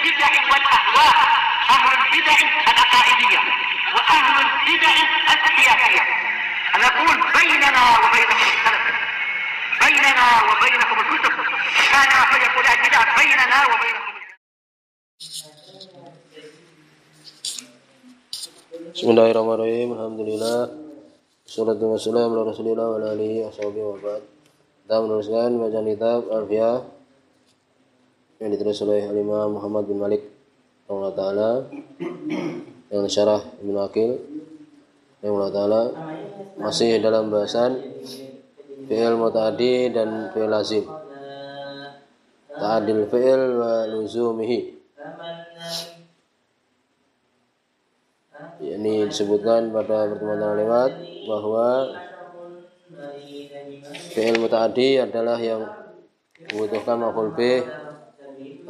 البدع والأهواء أهل البدع العقائدية وأهل البدع السياسية أنا أقول بيننا وبينكم السلف بيننا وبينكم الكتب كان أحد يقول البدع بيننا وبينكم Bismillahirrahmanirrahim. Alhamdulillah. Salatu wassalamu ala Rasulillah wa ala alihi washabihi wa ba'd. Kita meneruskan bacaan kitab Alfiyah yang ditulis oleh Imam Muhammad bin Malik Allah Ta'ala yang syarah Ibn Akil yang Allah Ta'ala masih dalam bahasan fi'il muta'adi dan fi'il lazim. Ta'adil fi'il wa luzumihi. Ini disebutkan pada pertemuan lewat bahwa fi'il muta'adi adalah yang membutuhkan maf'ul bih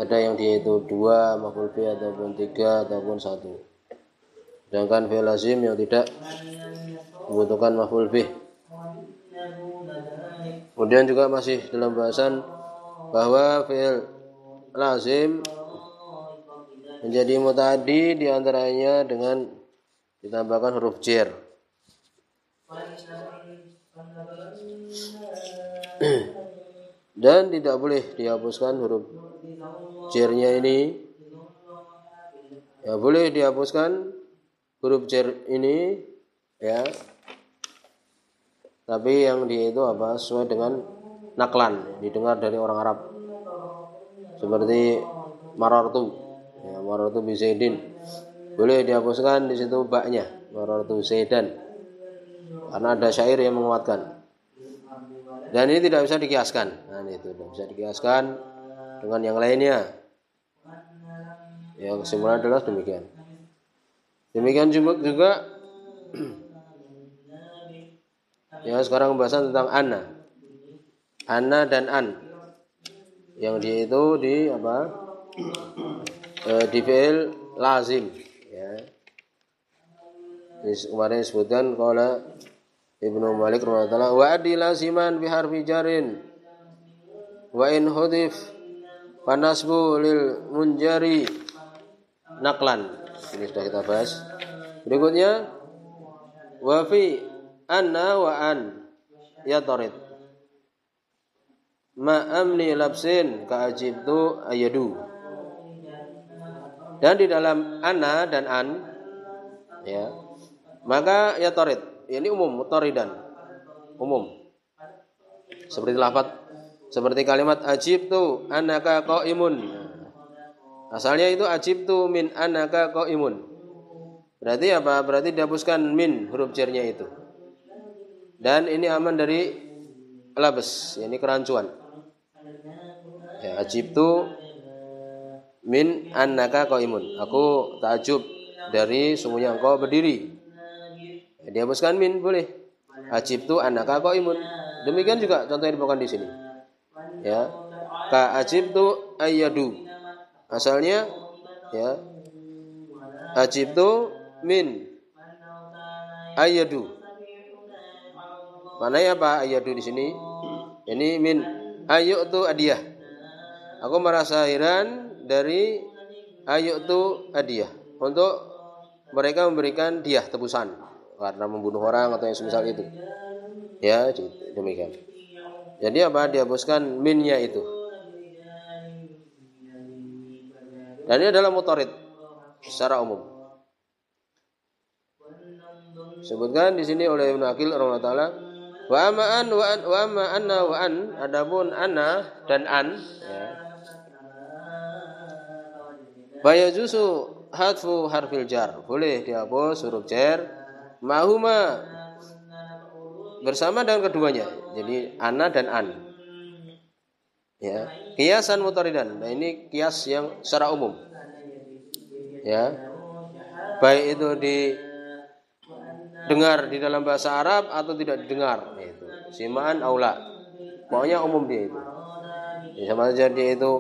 ada yang dia itu dua maf'ul bih ataupun tiga ataupun satu sedangkan fi'il lazim yang tidak membutuhkan maf'ul bih kemudian juga masih dalam bahasan bahwa fi'il lazim menjadi muta'adi di antaranya dengan ditambahkan huruf jer. Dan tidak boleh dihapuskan huruf jernya ini. Ya boleh dihapuskan huruf jer ini ya. Tapi yang dia itu apa? Sesuai dengan naklan, didengar dari orang Arab. Seperti marartu. Ya, marartu boleh dihapuskan di situ baknya marartu zaidan karena ada syair yang menguatkan dan ini tidak bisa dikiaskan nah itu. Tidak bisa dikiaskan dengan yang lainnya. Yang kesimpulan adalah demikian. Demikian juga, juga ya sekarang pembahasan tentang ana ana dan an. Yang dia itu di apa? E, di fi'il lazim kemarin disebutkan kalau Ibnu Malik rahimahullah wa adila siman bi harfi jarin wa in hudif panasbu lil munjari. Naklan. Ini sudah kita bahas. Berikutnya wa fi anna wa an ya tarid ma amni labsin ka ajibtu ayadu. Dan di dalam anna dan an ya maka ya torid ini umum toridan umum. Seperti lafat seperti kalimat ajib tu anaka imun asalnya itu ajib tu min anaka imun berarti apa? Berarti dihapuskan min huruf jernya itu. Dan ini aman dari labes ini kerancuan. Ya ajib tu min annaka imun aku takjub dari semuanya engkau berdiri. Dihapuskan min boleh. Ajib tu anak kau imun demikian juga contoh yang dibawakan di sini ya. Ka ajib tu ayadu asalnya ya. Ajib tu min. Ayadu mana ya pak ayadu di sini? Ini min. Ayuk tu adiyah aku merasa heran dari ayuk tu adiyah untuk mereka memberikan diah tebusan. Karena membunuh orang atau yang semisal itu. Ya, demikian. Jadi apa? Dihapuskan minnya itu. Dan ini adalah motorit secara umum. Sebutkan di sini oleh Ibnu Akil rahimahullah taala wa amma an wa an wa amma anna wa an adapun anna dan an ya. Bayajusu hadfu harfil jar. Boleh dihapus huruf jar Mahuma bersama dengan keduanya. Jadi ana dan an. Ya, kiasan mutaridan. Nah, ini kias yang secara umum. Ya. Baik itu didengar di dalam bahasa Arab atau tidak didengar itu. Simaan aula. Pokoknya umum dia itu. Ya, sama saja dia itu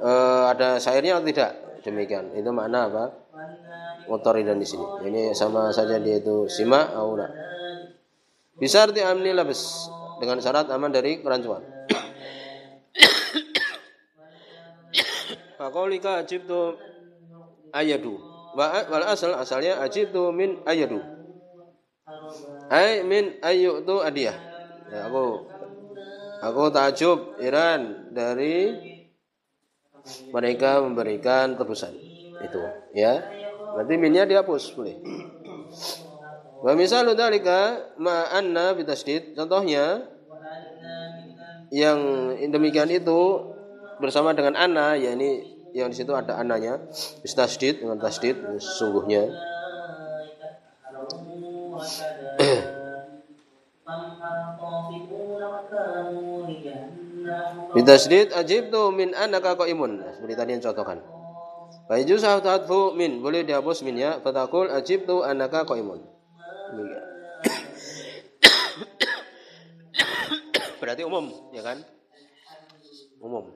eh, ada syairnya atau tidak. Demikian. Itu makna apa? mutaridan di sini. Ini sama saja dia itu sima aula. Bisa arti amni labis. Dengan syarat aman dari kerancuan. faqaulika ajibtu ayadu. Wa wal asal asalnya ajibtu min ayadu. Ay min ayyutu adiyah. Ya, aku aku takjub Iran dari mereka memberikan tebusan. Itu ya. Berarti minnya dihapus boleh Wa misalu dalika ma anna bitasdid contohnya yang demikian itu bersama dengan anna yakni yang di situ ada ananya bistasdid dengan tasdid sesungguhnya Bitasdid ajibtu min annaka qaimun. Seperti tadi yang contohkan. Fayjuz hadfu min boleh dihapus minnya fatakul ajibtu annaka qaimun. Berarti umum, ya kan? Umum.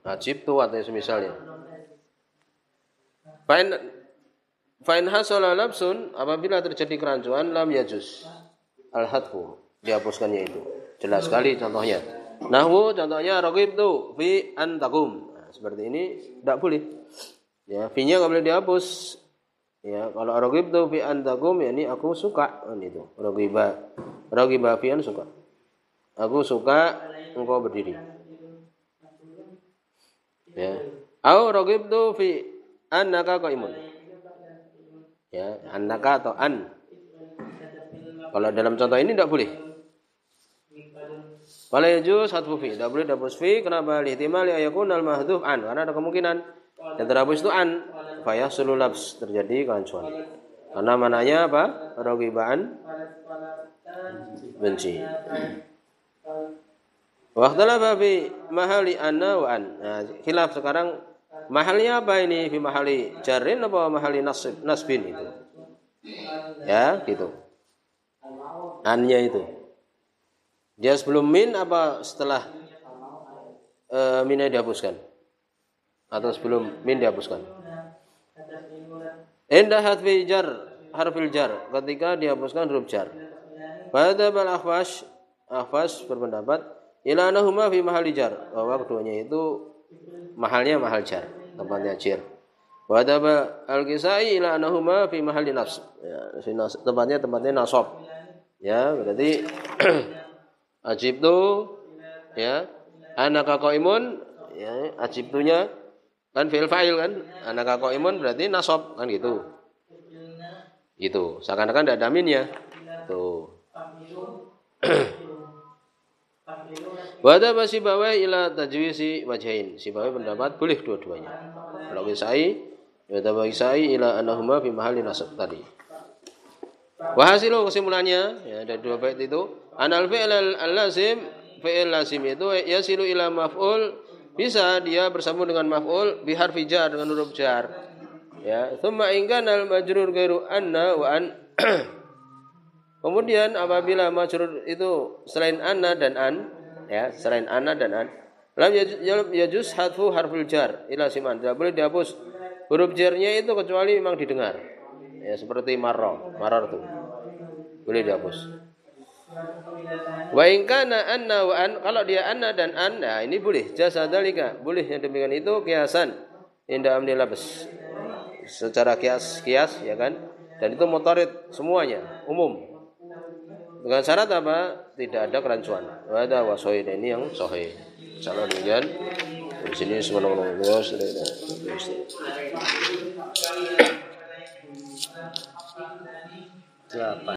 Ajibtu atau semisalnya. Fa'in fa'in hasala labsun apabila terjadi kerancuan lam yajuz al-hadfu dihapuskannya itu. Jelas sekali contohnya. Nahwu contohnya raqib tu fi antakum. Nah, seperti ini tidak boleh. Ya, fi-nya enggak boleh dihapus. Ya, kalau raqib tu fi antakum ya ini aku suka kan itu. Raqiba. Raqiba fi suka. Aku suka engkau berdiri. Ya. Au raqib tu fi annaka qaimun. Ya, annaka atau an. Kalau dalam contoh ini tidak boleh. Wala yajuz hadfu fi. Tidak boleh dapus fi. Kenapa? Lihtimal ya yakun al mahdhuf an. Karena ada kemungkinan yang terhapus itu an. Fayah labs. Terjadi kehancuran. Karena mananya apa? Rogibaan benci. Waktu fi mahali anna wa an. Nah, khilaf sekarang mahalnya apa ini? Fi mahali jarin apa mahali nasib, nasbin itu? Ya, gitu. Annya itu. Dia sebelum min apa setelah uh, minnya dihapuskan? Atau sebelum min dihapuskan? Indah hadfi jar harfil jar ketika dihapuskan huruf jar. Pada bal akhfash akhfash berpendapat ila anahuma fi mahali jar bahwa keduanya itu mahalnya mahal jar tempatnya jar. Pada al kisai ila anahuma fi mahali nafs ya, tempatnya tempatnya nasab. Ya, berarti Ajib tu ya anak imun ya ajibtunya kan fil fa'il kan anak imun berarti nasab kan gitu itu seakan-akan tidak ada minnya tuh Wada basi bawa ila tajwisi wajhain. Si bawa pendapat boleh dua-duanya. Kalau kisai, wada bagi kisai ila anahuma fi mahali nasab tadi. Wahasilu kesimpulannya ya dari dua bait itu anal fi'il al-lazim fi'il lazim itu yasilu ila maf'ul bisa dia bersambung dengan maf'ul bi harfi jar dengan huruf jar. Ya, thumma in kana al-majrur ghairu anna wa an Kemudian apabila majrur itu selain anna dan an, ya, selain anna dan an, lam yajuz hadfu harful jar ila siman. Tidak boleh dihapus huruf jarnya itu kecuali memang didengar. Ya, seperti marro, maror itu. Boleh dihapus. Wa in kana anna wa an kalau dia anna dan an nah ini boleh. Jasa dalika boleh yang demikian itu kiasan. Indah amni labas secara kias kias ya kan? Dan itu motorit semuanya umum. Dengan syarat apa? Tidak ada kerancuan. Ada wasoid ini yang sahih insyaallah demikian. Di sini semoga Allah